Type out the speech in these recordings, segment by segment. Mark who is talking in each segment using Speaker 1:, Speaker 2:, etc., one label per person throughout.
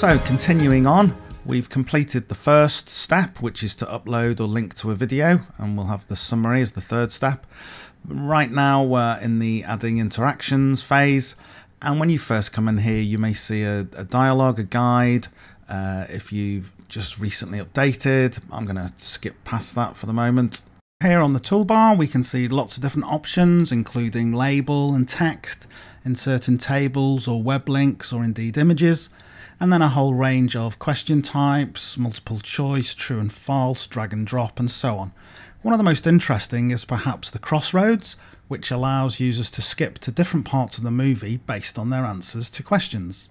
Speaker 1: So continuing on, we've completed the first step, which is to upload or link to a video, and we'll have the summary as the third step. Right now we're in the adding interactions phase, and when you first come in here, you may see a, a dialogue, a guide. Uh, if you've just recently updated, I'm going to skip past that for the moment. Here on the toolbar, we can see lots of different options, including label and text, inserting tables or web links or indeed images and then a whole range of question types, multiple choice, true and false, drag and drop, and so on. One of the most interesting is perhaps the crossroads, which allows users to skip to different parts of the movie based on their answers to questions.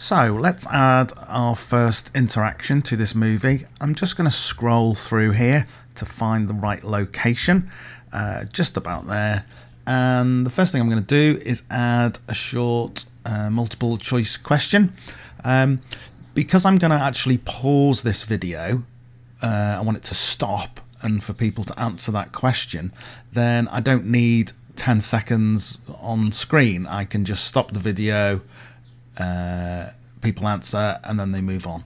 Speaker 1: So let's add our first interaction to this movie. I'm just going to scroll through here to find the right location, uh, just about there. And the first thing I'm going to do is add a short uh, multiple choice question. Um, because I'm going to actually pause this video, uh, I want it to stop and for people to answer that question, then I don't need 10 seconds on screen. I can just stop the video, uh, people answer, and then they move on.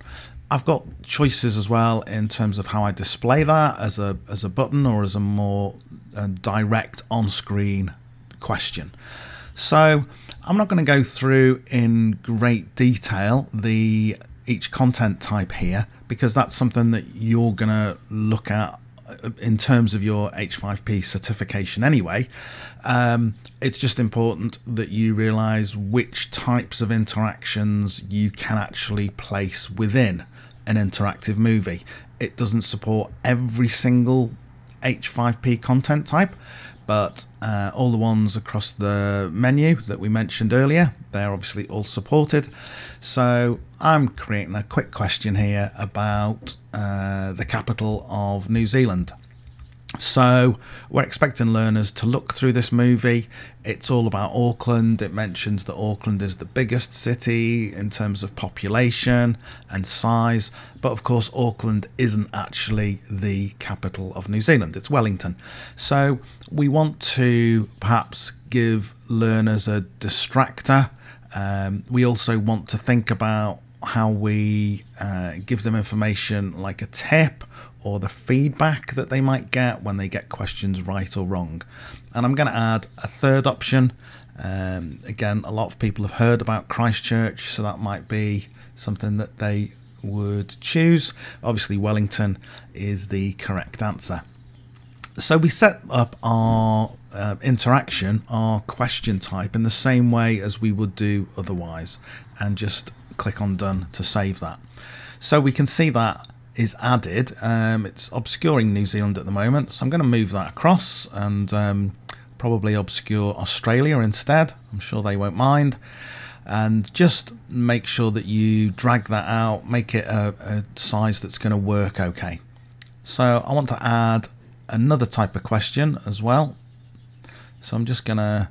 Speaker 1: I've got choices as well in terms of how I display that as a as a button or as a more uh, direct on-screen question. So I'm not going to go through in great detail the each content type here because that's something that you're going to look at in terms of your H5P certification anyway. Um, it's just important that you realize which types of interactions you can actually place within an interactive movie. It doesn't support every single H5P content type, but uh, all the ones across the menu that we mentioned earlier, they're obviously all supported. So I'm creating a quick question here about uh, the capital of New Zealand. So we're expecting learners to look through this movie. It's all about Auckland. It mentions that Auckland is the biggest city in terms of population and size. But of course, Auckland isn't actually the capital of New Zealand. It's Wellington. So we want to perhaps give learners a distractor. Um, we also want to think about how we uh, give them information like a tip or the feedback that they might get when they get questions right or wrong. And I'm going to add a third option. Um, again, a lot of people have heard about Christchurch, so that might be something that they would choose. Obviously, Wellington is the correct answer. So we set up our uh, interaction, our question type, in the same way as we would do otherwise, and just click on done to save that. So we can see that is added. Um, it's obscuring New Zealand at the moment, so I'm going to move that across and um, probably obscure Australia instead. I'm sure they won't mind. And just make sure that you drag that out, make it a, a size that's going to work okay. So I want to add another type of question as well. So I'm just going to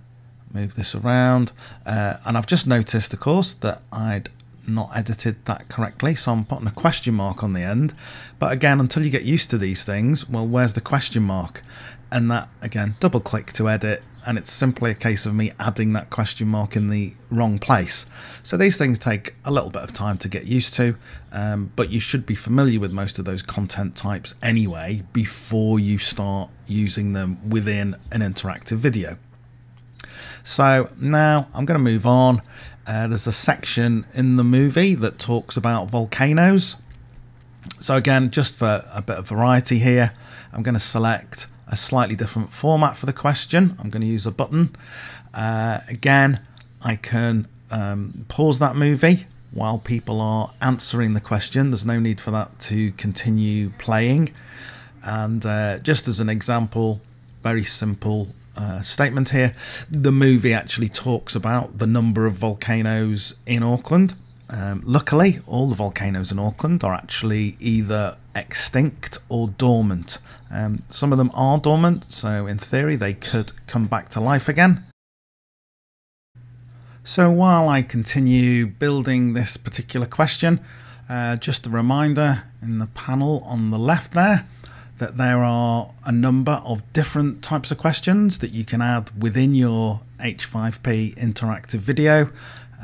Speaker 1: move this around. Uh, and I've just noticed, of course, that I'd not edited that correctly, so I'm putting a question mark on the end. But again, until you get used to these things, well, where's the question mark? And that, again, double click to edit, and it's simply a case of me adding that question mark in the wrong place. So these things take a little bit of time to get used to, um, but you should be familiar with most of those content types anyway before you start using them within an interactive video. So now I'm going to move on uh, there's a section in the movie that talks about volcanoes. So again, just for a bit of variety here, I'm going to select a slightly different format for the question. I'm going to use a button. Uh, again, I can um, pause that movie while people are answering the question. There's no need for that to continue playing. And uh, just as an example, very simple uh, statement here. The movie actually talks about the number of volcanoes in Auckland. Um, luckily, all the volcanoes in Auckland are actually either extinct or dormant. Um, some of them are dormant, so in theory they could come back to life again. So while I continue building this particular question, uh, just a reminder in the panel on the left there, that there are a number of different types of questions that you can add within your H5P interactive video.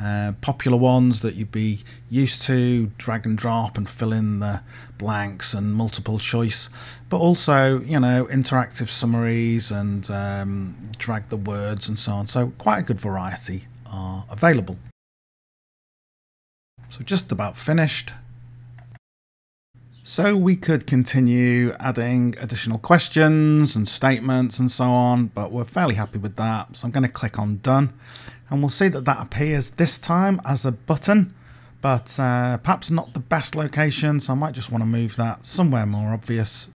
Speaker 1: uh, popular ones that you'd be used to, drag and drop and fill in the blanks and multiple choice, but also, you know, interactive summaries and um, drag the words and so on. So, quite a good variety are available. So, just about finished. So we could continue adding additional questions and statements and so on, but we're fairly happy with that. So I'm going to click on done and we'll see that that appears this time as a button, but uh, perhaps not the best location. So I might just want to move that somewhere more obvious